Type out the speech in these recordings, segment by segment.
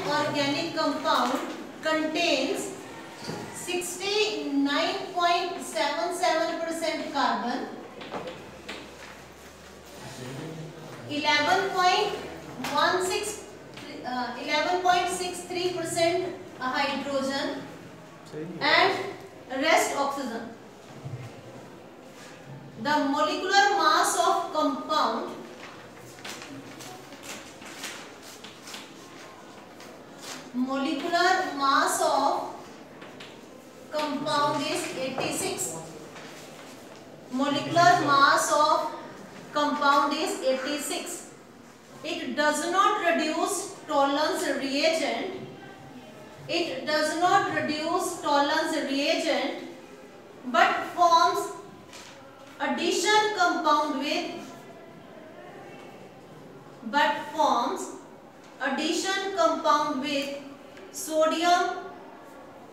an organic compound contains 69.77% carbon, 11.16 uh, 11.63% hydrogen and rest oxygen. The molecular mass of compound molecular mass of compound is 86 molecular mass of compound is 86 it does not reduce Tollens reagent. It does not reduce Tollens reagent but forms addition compound with but forms addition compound with sodium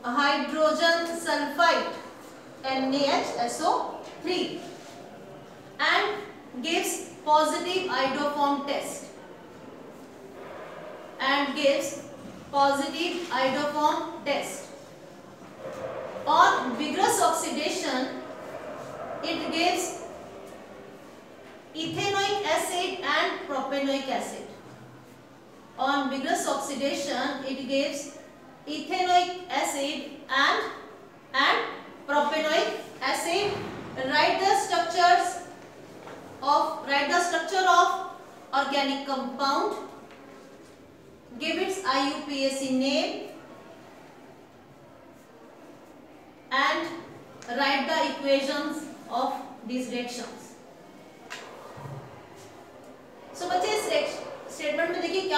hydrogen sulfide NaHSO3 and gives positive iodoform test and gives positive iodoform test. On vigorous oxidation, it gives ethanoic acid and propanoic acid. On vigorous oxidation, it gives ethanoic acid and and propanoic acid. Write the structures of write the structure of organic compound. Give its IUPAC name and write the equations of these reactions.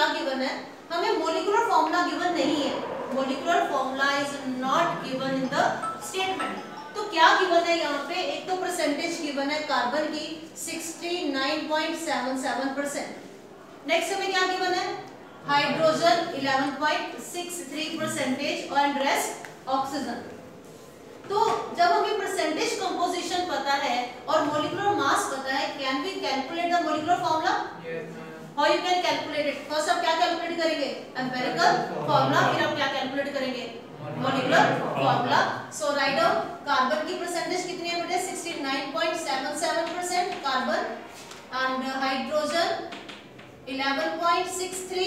क्या given है, हमें molecular formula given नहीं है। Molecular formula is not given in the statement तो क्या given है यहाँ पे? एक तो परसेंटेज गिवन है कार्बन की 69.77 परसेंट नेक्स्ट हमें क्या गिवन है? हाइड्रोजन 11.63 परसेंटेज और रेस्ट ऑक्सीजन तो जब हमें परसेंटेज कंपोजिशन पता है और मोलिकुलर मास पता है can we calculate the molecular formula how you can calculate it first आप क्या कैलकुलेट करेंगे? एम्पिरिकल फार्मूला फिर आप क्या कैलकुलेट करेंगे? Molecular formula so write down carbon की परसेंटेज कितनी है बेटे? 69.77% कार्बन एंड हाइड्रोजन 11.63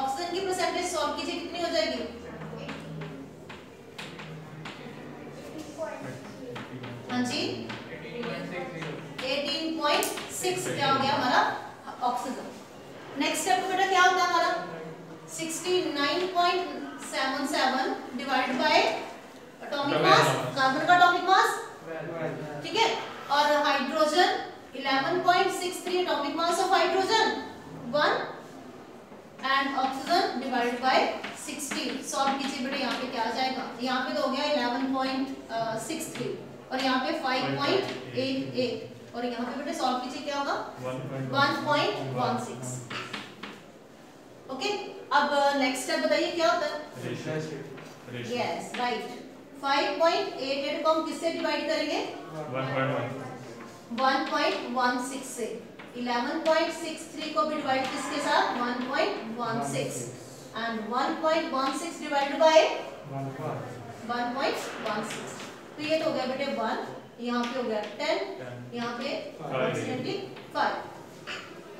ऑक्सीजन की परसेंटेज सॉल्व कीजिए, कितनी हो जाएगी? हाँ जी। 18.6 क्या हो गया हमारा? ऑक्सीजन नेक्स्ट स्टेप बेटा क्या होता है हमारा? 69.77 divide by atomic mass carbon का एटॉमिक मास ठीक है? और hydrogen 11.63 atomic mass of hydrogen 1 and oxygen divided by 16 solve कीजिए बेटा यहाँ पे क्या आ जाएगा? यहाँ पे तो हो गया 11.63 और यहाँ पे 5.88 और यहाँ पे बेटे सॉल्व कीजिए क्या होगा? 1.16 ओके अब नेक्स्ट स्टेप बताइए क्या होता है? यस राइट 5.88 को हम किससे डिवाइड करेंगे? 1.16 से। 11.63 को भी डिवाइड किसके साथ? 1.16 एंड 1.16 डिवाइडेड बाय 1.16 तो ये तो हो गया बेटे वन यहाँ पे हो गया टेन यहाँ पे अप्रोक्सीमेटली 5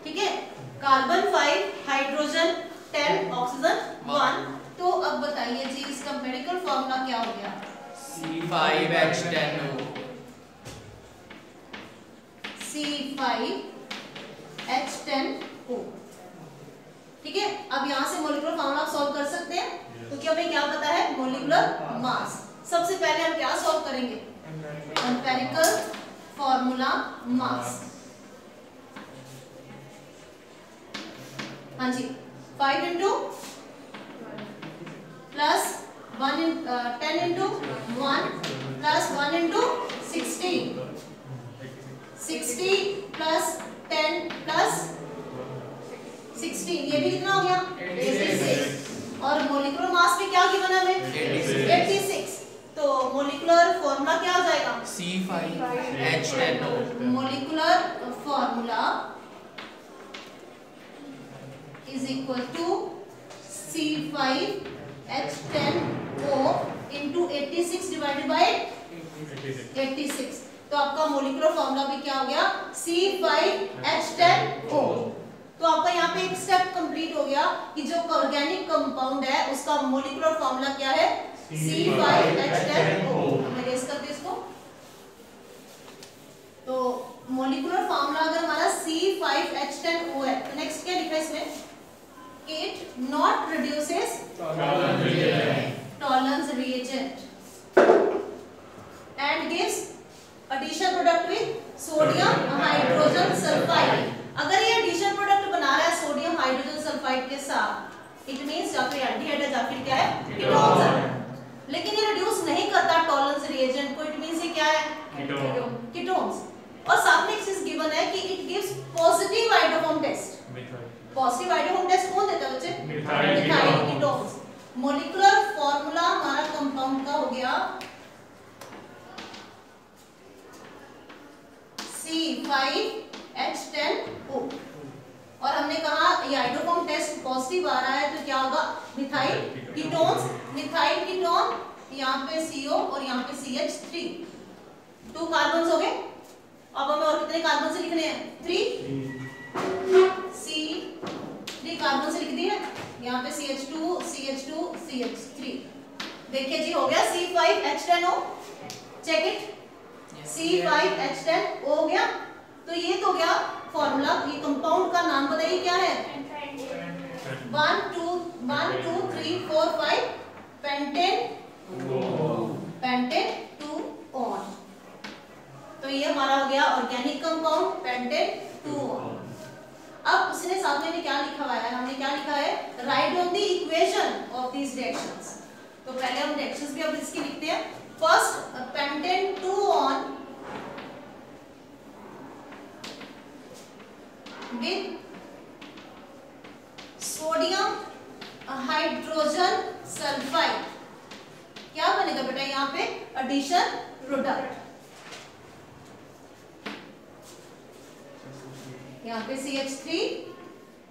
ठीक है? Carbon five hydrogen ten oxygen one तो अब बताइए जी इसका मेडिकल फॉर्मूला क्या हो गया? C5H10O C5H10O ठीक है? अब यहाँ से मोलिकुलर फॉर्मूला सॉल्व कर सकते हैं। क्योंकि तो हमें क्या पता है? मोलिकुलर मास सबसे पहले हम क्या सॉल्व करेंगे? एम्पेरिकल फॉर्मूला मास हाँ जी five into plus one ten into one plus one into sixteen sixty plus ten plus sixteen ये भी कितना हो गया? एटी सिक्स और मोलिकुलर मास में क्या गिवन हमें? 86 एटी सिक्स तो मोलिकुलर फॉर्मूला क्या हो जाएगा? C5H10O molecular formula is equal to C five H ten O into eighty six divided by eighty six तो आपका मोलिकुलर फॉर्मूला भी क्या हो गया? C five H ten O तो आपका यहाँ पे एक स्टेप कंप्लीट हो गया कि जो ऑर्गेनिक कंपाउंड है उसका मोलिकुलर फॉर्मूला क्या है? हम रेस इसको तो मोलिकुलर फॉर्मूला अगर हमारा C five H ten O है तो नेक्स्ट क्या लिखा है इसमें? It not reduces Tollens reagent and gives addition product with sodium hydrogen sulphide अगर ये एडिशन प्रोडक्ट बना रहा है सोडियम हाइड्रोजन सल्फाइड के साथ इट मींस या फिर एल्डिहाइड है या फिर क्या है? कीटोन्स है लेकिन ये रिड्यूस नहीं करता टॉलरेंस रिएजेंट को इट मींस ये क्या है कीटोन्स और साथ में एक चीज़ गिवन है कि it gives positive iodoform test positive iodoform test कौन देता है बच्चे? मिथाइल कीटोन्स मॉलिक्यूलर फार्मूला हमारा कंपाउंड का हो गया C5H10O और हमने कहा ये आइडोफॉर्म टेस्ट पॉजिटिव आ रहा है तो क्या होगा? मिथाइल कीटोन्स मिथाइल कीटोन यहाँ पे CO और यहाँ पे CH3 टू कार्बन्स हो गए। अब हमें और कितने कार्बन से लिखने हैं? थ्री थ्री कार्बन से लिख दिए यहाँ पे CH2 CH2 CH3 देखिए जी हो गया C5H10O चेक इट C5H10O हो गया। तो ये तो गया फॉर्मूला ये कंपाउंड का नाम बताइए क्या है? One two one two three four five pentan pentan two one तो ये हमारा हो गया ऑर्गेनिक कंपाउंड पेंटेन टू अब उसने साथ में क्या लिखा हुआ है? हमने क्या लिखा है? Right on the equation of these reactions तो पहले हम रिएक्शंस भी अब इसकी लिखते हैं। First pentan two one with sodium hydrogen sulphide क्या बनेगा बेटा यहाँ पे? एडिशन प्रोडक्ट यहाँ पे CH3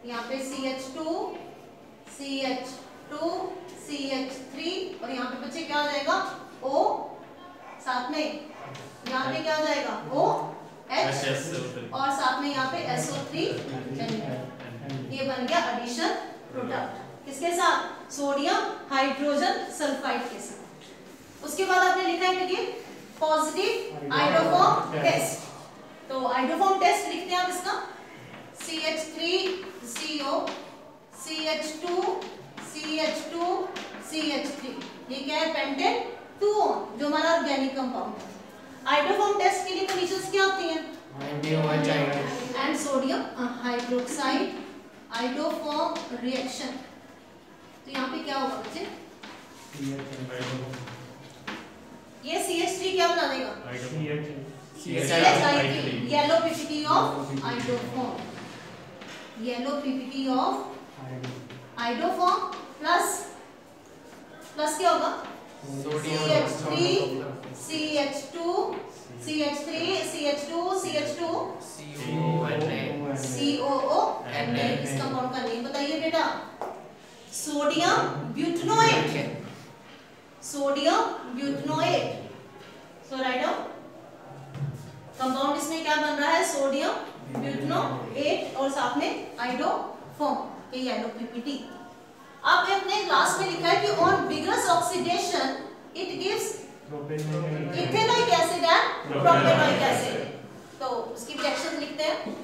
यहाँ पे CH2 CH2 CH3 और यहाँ पे बच्चे क्या हो जाएगा? O साथ में। यहाँ पे क्या हो जाएगा? O H और साथ में यहाँ पे SO3 ये बन गया एडिशन प्रोडक्ट किसके साथ? सोडियम हाइड्रोजन सल्फाइड के साथ। उसके बाद आपने लिखा है कि पॉजिटिव आइडोफॉर्म टेस्ट तो आइडोफॉर्म टेस्ट लिखते हैं आप इसका। CH3CO CH2 CH2 CH3 ये क्या है पेंटेन टू जो हमारा ऑर्गेनिक कंपाउंड है। आइडोफॉर्म टेस्ट के लिए कंडीशंस क्या होती हैं? And sodium hydroxide iodoform reaction तो यहाँ पे क्या होगा बच्चे? ये CH3 क्या बना देगा? CH3 yellow PPT of iodoform yellow PPT of iodoform plus plus क्या होगा? CH3 CH2 CH3 CH2 CH2 COO इस कंपाउंड का नेम बताइए बेटा? Sodium butanoate sodium butanoate so write down compound इसमें क्या बन रहा है? सोडियम ब्यूटनोएट और साथ में आइडोफॉर्म ये येलो पीपीटी आपने अपने क्लास में लिखा है कि on vigorous oxidation it gives ethanoic acid and propanoic acid तो उसकी रिएक्शन लिखते हैं।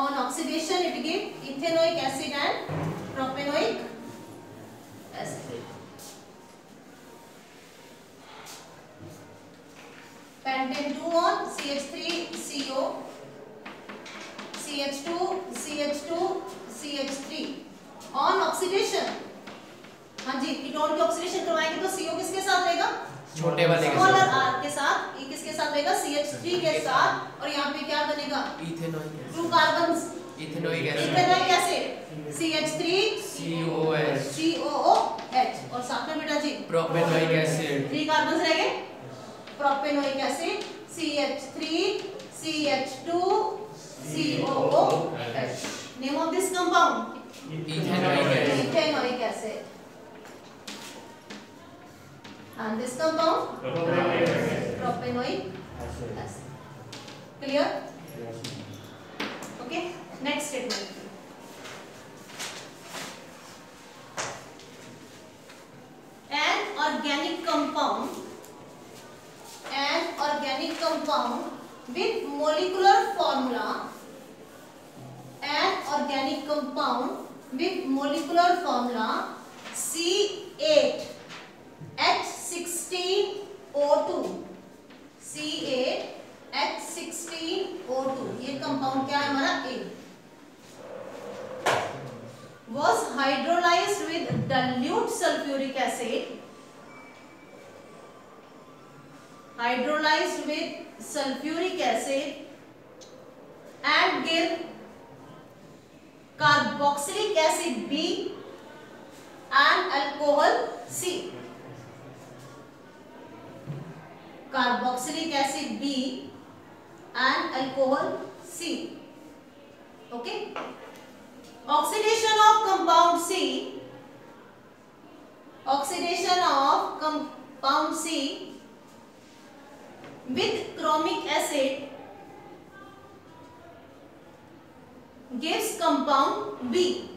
On oxidation, it give ethanoic acid and propanoic acid pentane 2 on CH3CO CH2 CH2 CH3 on oxidation. हाँ जी कीटोन की ऑक्सीडेशन करवाएँगे तो CO किसके साथ रहेगा? छोटे वाले स्मॉलर r के साथ ये किसके साथ रहेगा? CH3 के साथ। और यहाँ पे क्या बनेगा? Ethanoic two carbons ethanoic acid ethanoic acid CH3 COOH COOH और साथ में बेटा जी? प्रोपेनॉइक एसिड थ्री कार्बन्स रह गए propanoic acid CH3 CH2 CO compound Ethanoic acid. ethanoic acid and this compound propanoic acid clear okay next statement an organic compound an organic compound with molecular formula an organic compound with molecular formula C8 hydrolyzed with sulfuric acid and give carboxylic acid B and alcohol C. Carboxylic acid B and alcohol C. Okay. Oxidation of compound C. Oxidation of compound C with chromic acid gives compound B.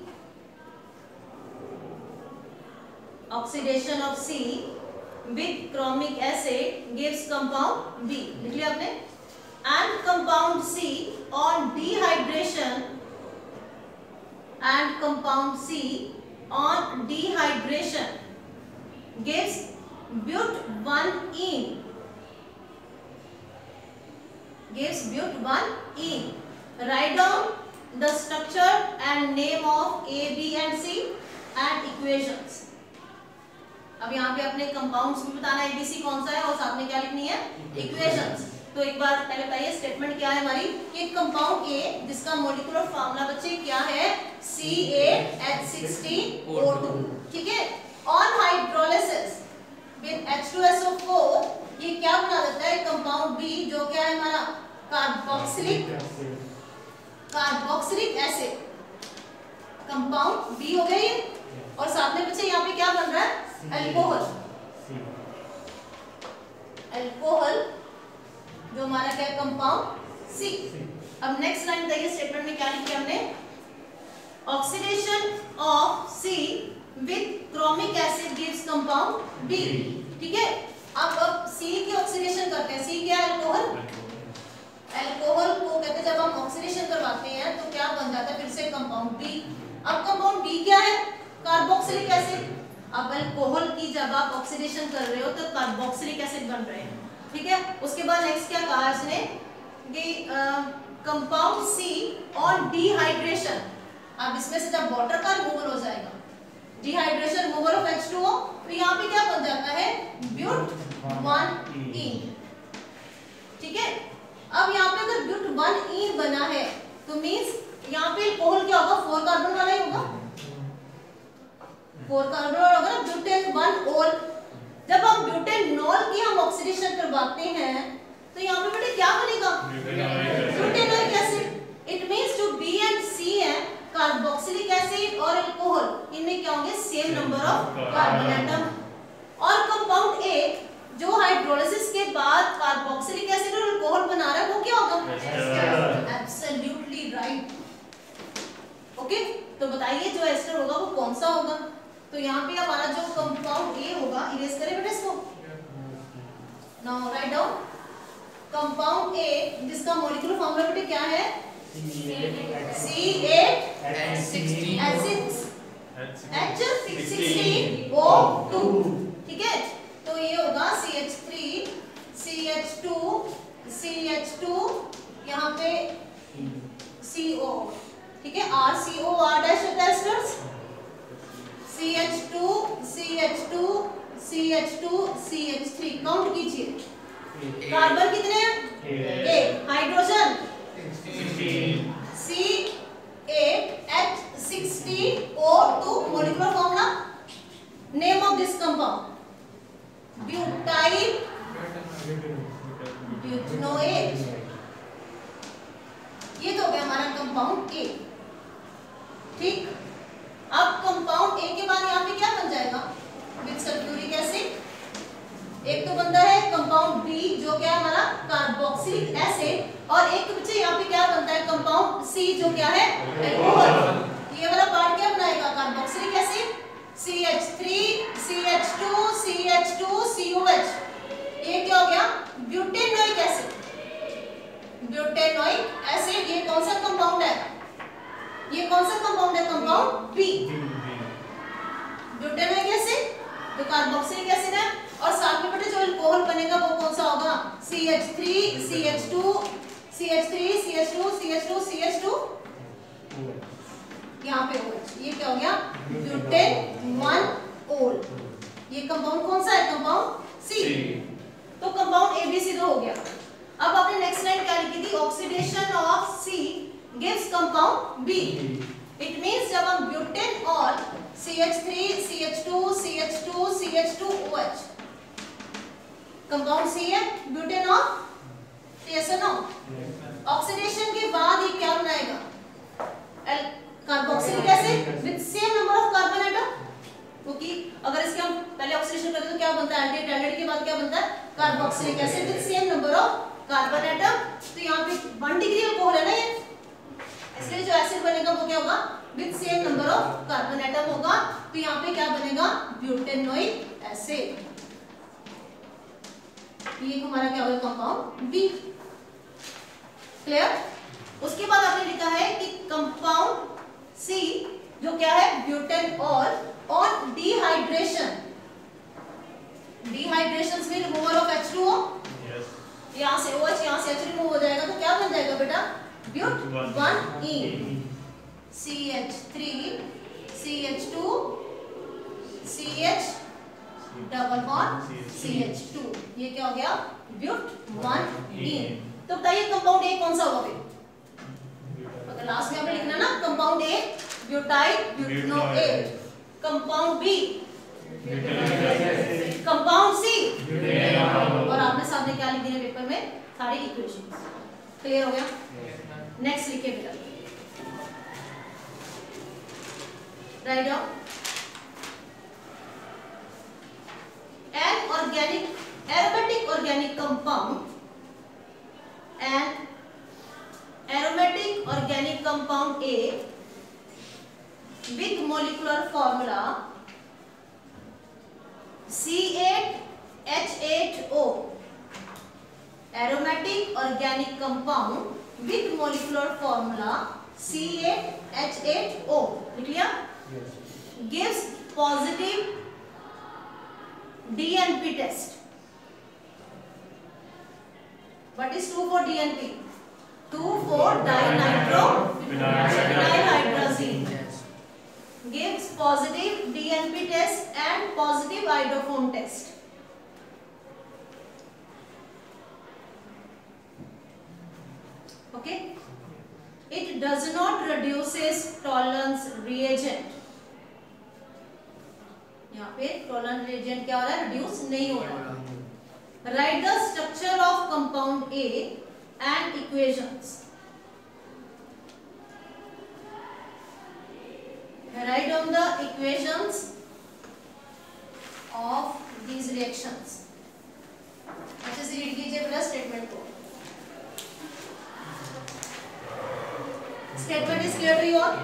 Oxidation of C with chromic acid gives compound B. लिख लिया आपने? And compound C on dehydration and compound C on dehydration gives but 1-ene gives but 1-ene. Write down the structure and name of A, B and C and equations. अब यहाँ पे अपने compounds भी बताना है एबीसी कौन सा है और साथ में क्या लिखनी है? इक्वेशंस तो एक बार पहले बताइए स्टेटमेंट क्या है हमारी? कि कंपाउंड ए जिसका मोलिकुलर फार्मूला बच्चे क्या है? C8H16O2 ठीक है? ऑन हाइड्रोलिसिस विद H2SO4 ये क्या बना देता है? कंपाउंड बी जो क्या है हमारा? Carboxylic carboxylic acid compound B हो गया ये। और साथ में बच्चे यहाँ पे क्या बन रहा है? अल्कोहल अल्कोहल जो हमारा क्या कंपाउंड सी अब नेक्स्ट लाइन बताइए स्टेटमेंट में क्या लिखा हमने? Oxidation of C with chromic acid gives compound B ठीक है? अब अब सी की ऑक्सीडेशन करते हैं। सी क्या अल्कोहल अल्कोहल को कहते हैं, जब हम ऑक्सीडेशन करवाते हैं तो क्या बन जाता है? फिर से कंपाउंड बी अब कंपाउंड बी क्या है? कार्बोक्सिलिक एसिड अब अल्कोहल की जब आप ऑक्सीडेशन कर रहे हो तो कार्बोक्सिलिक एसिड बन रहे हैं। ठीक है? उसके बाद नेक्स्ट क्या कहा इसने कि कंपाउंड सी ऑन डिहाइड्रेशन अब इसमें से जब वाटर का रिमूवल हो जाएगा डिहाइड्रेशन रिमूवल ऑफ़ H2O तो यहाँ पे क्या बन जाता है? ब्यूट वन इन ठीक है? अब यहाँ पे अगर ब्यूट वन इन बना है तो मींस यहाँ पे अल्कोहल क्या होगा? फोर कार्बन वाला ही होगा। फोर कार्बन और अगर ब्यूटेन वन ओल जब हम ब्यूटेनॉल की हम ऑक्सीडेशन करवाते हैं तो यहाँ पे बेटे क्या बनेगा ब्यूटेनॉइक एसिड इट मींस जो बी एंड सी है कार्बोक्सिलिक एसिड और अल्कोहल इनमें क्या होंगे? Same number of carbon atom और कंपाउंड ए जो हाइड्रोलिसिस के बाद कार्बोक्सिलिक एसिड और अल्कोहल बना रहा है वो क्या होगा? एब्सोल्युटली राइट ओके तो बताइए जो एस्टर होगा वो कौन सा होगा? तो यहाँ पे हमारा जो कंपाउंड ए होगा इरेज करें बेटा इसको। Now write down compound A जिसका मॉलिक्यूलर फार्मूला बेटे क्या है? C8H16O2 ठीक है? तो ये होगा CH3 CH2 CH2 यहाँ पे CO ठीक है? RCO R dash होता है स्टर्स CH2 CH2 CH2 CH3 count कीजिए। कार्बन कितने हैं? एक hydrogen C8H16O2 molecular formula name of this compound butyl ये तो हो गया हमारा कंपाउंड ए ठीक अब कंपाउंड ए के बाद यहाँ पे क्या बन जाएगा विद सल्फ्यूरिक एसिड एक तो बनता है कंपाउंड बी जो क्या है हमारा कार्बोक्सिलिक एसिड और एक तो बच्चे यहाँ पे क्या बनता है कंपाउंड सी जो क्या है एल्कोहल ये वाला पार्ट क्या बनाएगा? Carboxylic acid CH3 CH2 CH2 COH ये क्या हो गया? ब्यूटेनोइक एसिड ब्यूटेनोइक एसिड ये कौन सा कंपाउंड है? ये कौन सा कंपाउंड है? कंपाउंड बी ब्यूटेनोइक एसिड जो कार्बोक्सिलिक एसिड है. और साथ में बेटे जो अल्कोहल बनेगा वो कौन सा होगा CH3 CH2 CH3 CH2 CH2 CH2 यहाँ पे OH ये क्या हो गया ब्यूटेन वन ओल ये कंपाउंड कौन सा है कंपाउंड सी तो कंपाउंड ए बी सी तो हो गया अब आपने नेक्स्ट लाइन क्या लिखी थी oxidation of C gives compound B it means जब हम ब्यूटेन और CH3 CH2 CH2 CH2OH compound C है? ब्यूटेन और नो ऑक्सीडेशन के बाद ये क्या बनाएगा? L carboxylic acid with same number of carbon atom क्योंकि अगर इसके हम पहले ऑक्सीडेशन करते तो क्या बनता है? एल्डिहाइड के बाद क्या बनता है? Carboxylic acid with same number of carbon atom तो यहाँ पे 1 डिग्री अल्कोहल है ना ये? इसलिए जो एसिड बनेगा वो क्या होगा? With same number of carbon atom होगा। तो यहाँ पे क्या बनेगा? ब्यूटेनोइक एसिड ये हमारा क्या होगा कंपाउंड बी क्लियर उसके बाद आपने लिखा है कि कंपाउंड सी जो क्या है? ब्यूटेन और ऑन डिहाइड्रेशन डिहाइड्रेशन में रिमूवल ऑफ़ H2O यहाँ से OH यहाँ से H रिमूव हो जाएगा तो क्या बन जाएगा बेटा? But one ene CH3 CH2 CH double bond CH2 ये क्या हो गया? ब्यूट वन इन तो बताइए कंपाउंड ए कौन सा होगा फिर? अगर लास्ट में लिखना ना compound A butyl butanoate compound B compound C और आपने सामने क्या लिख दिया पेपर में? सारी इक्वेशन क्लियर हो गया? नेक्स्ट लिखिए बेटा। Write down an organic aromatic organic compound an aromatic organic compound A with molecular formula C8H8O aromatic organic compound with molecular formula C8H8O लिख लिया gives positive DNP test. What is 2 for DNP? 2 for dinitro. Gives positive DNP test and positive iodophone test. Okay. It does not reduces tolerance reagent. Tollens reagent क्या हो रहा है? Reduce नहीं हो रहा। Write the structure of compound A and equations write down the equations of these reactions अच्छे से read कीजिए पहले स्टेटमेंट को statement is clear to you all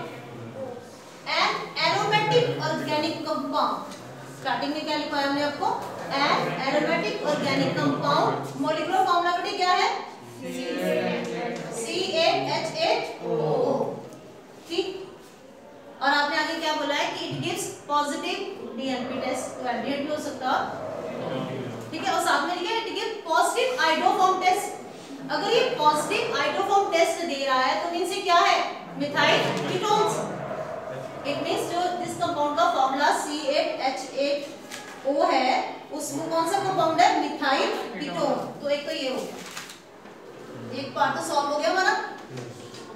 an aromatic organic compound starting में क्या लिखा है हमने आपको an aromatic organic compound molecular formula बेटे क्या है C8H8O ठीक और आपने आगे क्या बोला है कि it gives positive DNP test तो एल्डिहाइड भी हो सकता है ठीक है और साथ में लिखा है it gives iodoform test, अगर ये पॉजिटिव आइडोफॉर्म टेस्ट दे रहा है तो ये क्या है? मिथाइल कीटोन्स इट मींस जो दिस कंपाउंड का फॉर्मूला C8H8O है उसमें कौन सा कंपाउंड है? मिथाइल कीटोन तो एक तो ये हो एक पार्ट तो सॉल्व हो गया हमारा।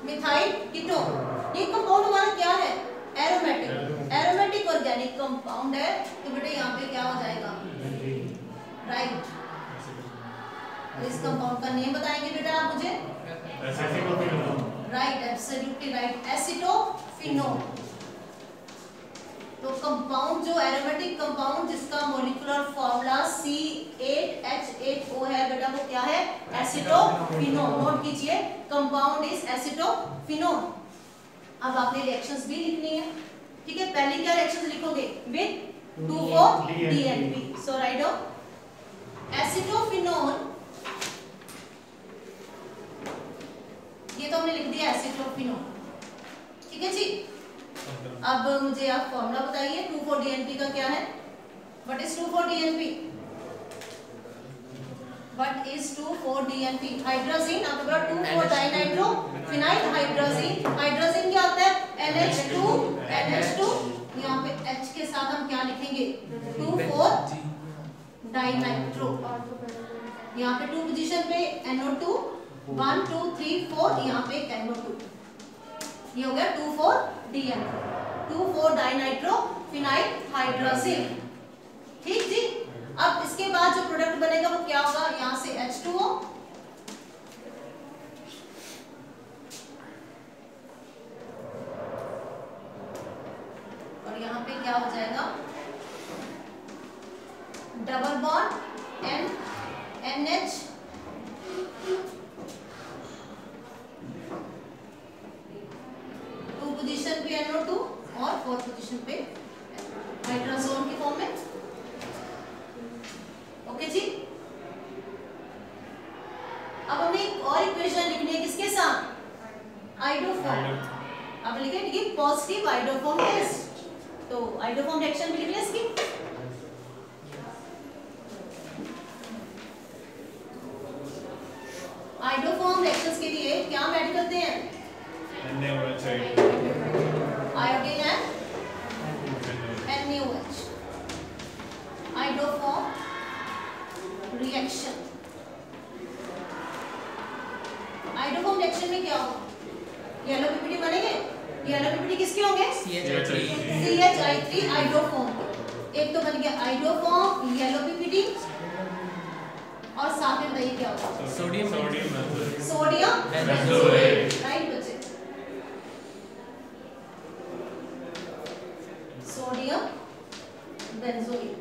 मिथाइल कीटोन ये कंपाउंड हमारा क्या है? एरोमेटिक एरोमेटिक ऑर्गेनिक कंपाउंड है। तो बेटा यहाँ पे क्या हो जाएगा? राइट इस कंपाउंड का नेम बताएँगे बेटा आप मुझे? राइट एब्सोल्युटली राइट एसिटोफिनोल तो कंपाउंड जो एरोमेटिक कंपाउंड जिसका मॉलिक्यूलर फॉर्मूला C8H8O है बेटा वो क्या है? एसिटोफिनोन नोट कीजिए कंपाउंड इज़ एसिटोफिनोन अब आपने रिएक्शंस भी लिखनी है। ठीक है पहले क्या रिएक्शंस लिखोगे? With 2,4 DNP so write down acetophenone ये तो हमने लिख दिया एसिटोफिनोन ठीक है जी? अब मुझे आप फॉर्मूला बताइए टू फोर डीएनपी का क्या है? What is two four DNP what is two four DNP hydrazine आपके पास two four dinitro phenyl hydrazine hydrazine क्या होता है? NH2 NH2 यहाँ पे H के साथ हम क्या लिखेंगे? टू फोर डाइनाइट्रो यहाँ पे टू पोजीशन पे NO2 one two three four यहाँ पे NO2 ये हो गया two four D N two four dinitro phenyl hydrazine ठीक जी? अब इसके बाद जो प्रोडक्ट बनेगा वो क्या होगा? यहाँ से H2O और यहाँ पे क्या हो जाएगा? Double bond N N H two position NO2 और फोर्थ पोजीशन पे हाइड्रोजोन की फॉर्म में। ओके जी? अब हमें एक और इक्वेशन लिखनी है किसके साथ? आइडोफॉर्म अब लिखे कि पॉजिटिव आइडोफॉर्म टेस्ट तो आइडोफॉर्म रिएक्शन भी लिख लें पीपीटी एच होंगे? CHI3 आइडोफॉर्म एक तो बन गया आइडोफॉर्म येलो पीपीटी और साथ में बताइए क्या होगा? Sodium sodium sodium benzoate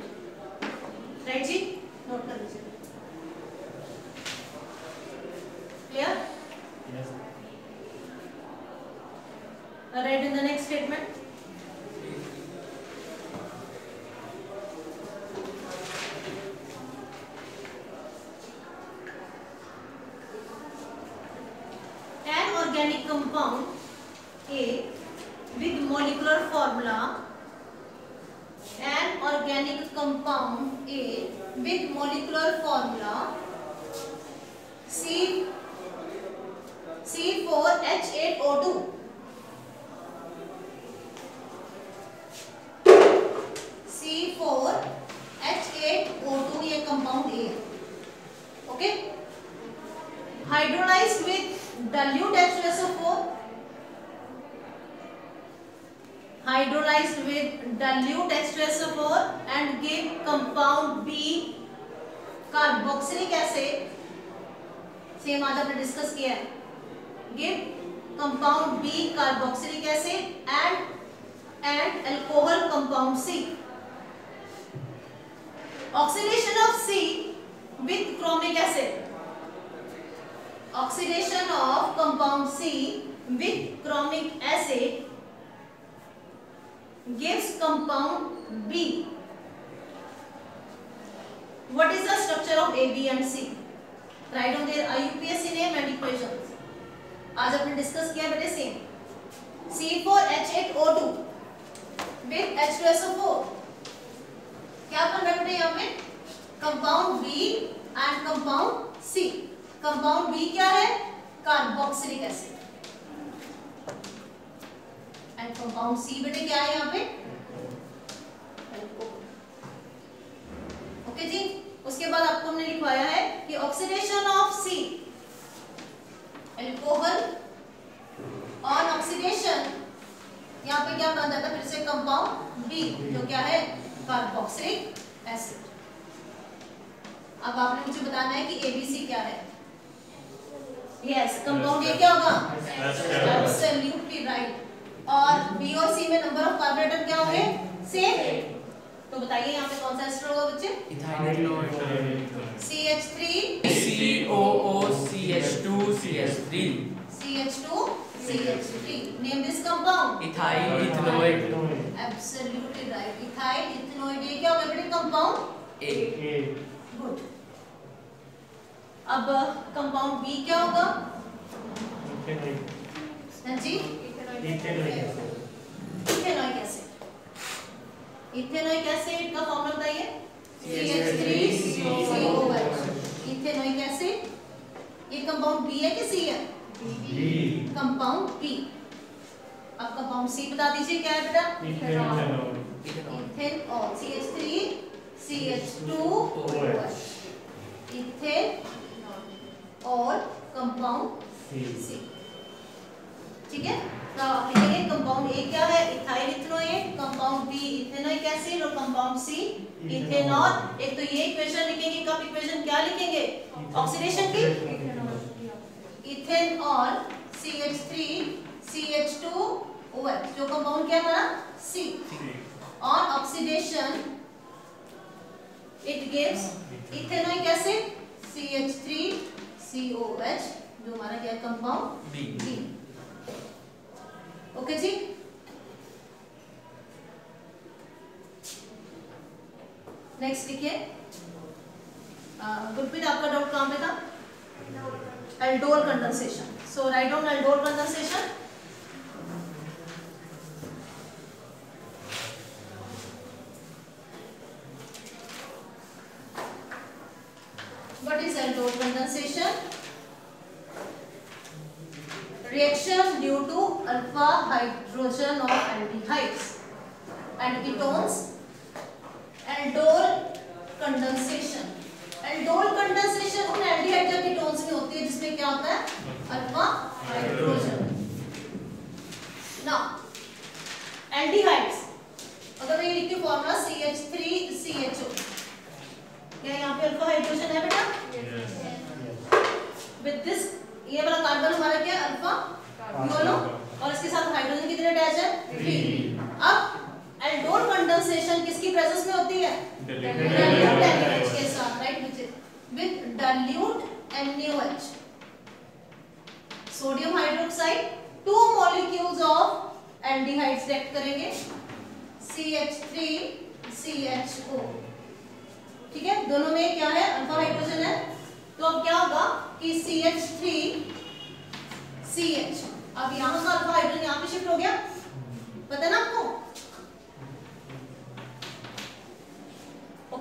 right जी नोट कर लीजिए clear right in the next statement an organic compound A with molecular formula an organic compound A with molecular formula C C4H8O2 C4H8O2 ये compound A है okay hydrolyzed with dilute H2SO4 hydrolyzed with dilute H2SO4 and give compound B carboxylic acid same आज आपने discuss किया है give compound B carboxylic acid and and alcohol compound C oxidation of C with chromic acid oxidation of compound C with chromic acid gives compound B. What is the structure of A, B and C? Write on their IUPAC name and equations. आज आपने discuss किया बेटे same C4H8O2 with H2SO4 क्या conduct है यहाँ पे? Compound B and compound C. Compound B क्या है? Carboxylic acid and compound C बेटे क्या है यहाँ पे? ओके जी, उसके बाद आपको हमने लिखवाया है कि oxidation of C alcohol on oxidation यहाँ पे क्या बन जाता है? फिर से कंपाउंड बी जो क्या है? कार्बोक्सिलिक एसिड अब आपने मुझे बताना है कि एबीसी क्या है? यस कंपाउंड ए क्या होगा? एब्सोल्युटली राइट और बी और सी में नंबर ऑफ़ कार्बोनेटर क्या होंगे सेम तो बताइए यहाँ पे कौन सा एस्टर होगा बच्चे? Ethyl C H three COO CH2 CH3 C H two C H three name this compound ethyl ethanoid absolutely right ethyl ethanoid ये क्या होगा बेटे? Compound A. गुड अब कंपाउंड बी क्या होगा? हाँ जी? इथेनॉइक एसिड इथेनॉइक एसिड का फॉर्मूला बताइए. CH3COOH इथेनॉइक एसिड ये कंपाउंड बी है कि सी है? कंपाउंड बी अब कंपाउंड सी बता दीजिए क्या है बेटा? Ethanol ethanol CH3 CH2OH ethane और कंपाउंड सी ठीक है? तो लिखेंगे कंपाउंड ए क्या है? Ethyl ethanoate compound B ethanoic acid और कंपाउंड सी इथेनॉल एक तो ये इक्वेशन लिखेंगे कब इक्वेशन क्या लिखेंगे? ऑक्सीडेशन की? इथेनॉल CH3 CH2OH जो कंपाउंड क्या हमारा C. on oxidation, it gives ethanoic acid CH3COH जो हमारा क्या कंपाउंड B ओके जी? नेक्स्ट लिखिए। गुरप्रीत, आपका डाउट कहाँ पे था? aldol condensation. So write down aldol condensation. What is aldol condensation? Reaction due to alpha hydrogen of aldehydes and ketones. Aldol condensation.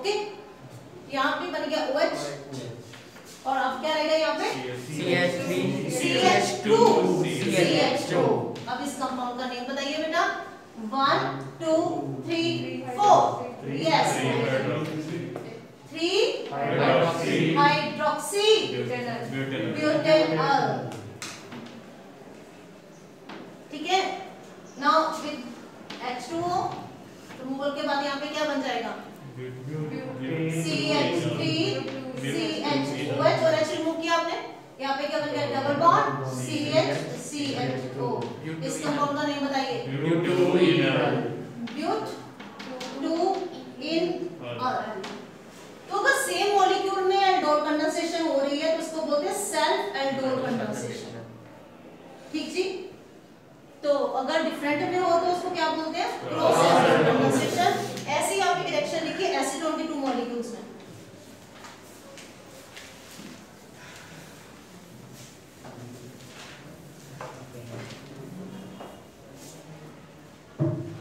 Okay? यहाँ पे बन गया OH और अब क्या रहेगा यहाँ पे? CH3 CH2 CH2 अब इस कंपाउंड का नेम बताइए बेटा. One two three four yes three hydroxy butanol ठीक है? नाउ विद H2O रिमूवल के बाद यहाँ पे क्या बन जाएगा? CH3 CHOH और H रिमूव किया आपने? यहाँ पे क्या बन गया डबल बॉन्ड CH CHO इस कंपाउंड का नेम बताइए। ब्यूट टू इन और अगर सेम मॉलिक्यूल में एल्डोल कंडेंसेशन रही उसको बोलते सेल्फ एल्डोल कंडेंसेशन ठीक जी? तो अगर डिफरेंट में हो तो उसको क्या बोलते हैं? एल्डोल कंडेंसेशन ऐसे ही आप एक रिएक्शन लिखिए एसीटोन के टू मॉलिक्यूल्स में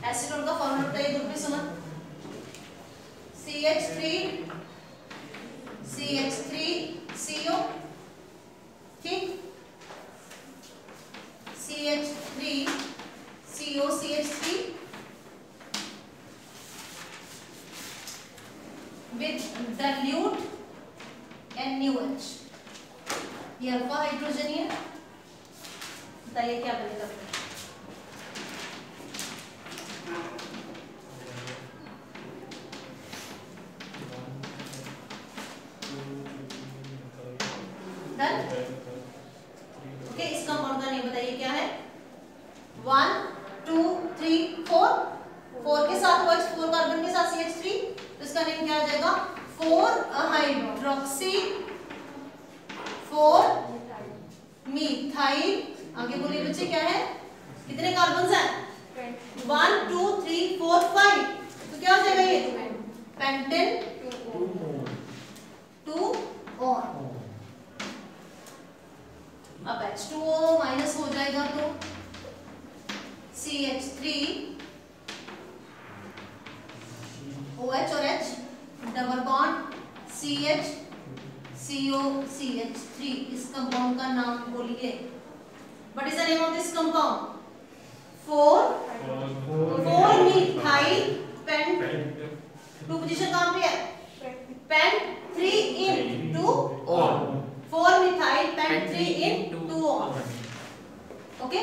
एसीटोन का फॉर्मूला बताइए गुरप्रीत सुमन CH3 CH3CO ठीक CH3 CO CH3 with dilute NaOH ये अल्फ़ा हाइड्रोजन ही है बताइए क्या बनेगा डन ओके इस कंपाउंड का नेम बताइए क्या है वन टू थ्री फोर के साथ साथ OH फोर कार्बन के साथ CH3 तो इसका नेम क्या आ जाएगा? फोर हाइड्रोक्सी फोर मिथाइल आगे बोलिए बच्चे, क्या है? कितने कार्बन हैं? One two three four five तो क्या हो जाएगा ये? पेंटेन टू और अब H2O माइनस हो जाएगा तो CH3 OH और H? Double bond CH CO CH3 इस कंपाउंड का नाम बोलिए। What is the name of this compound four four methyl pent two position कहाँ पे है? Pent three ene two Or. Four methyl pent Pent three ene two one. Okay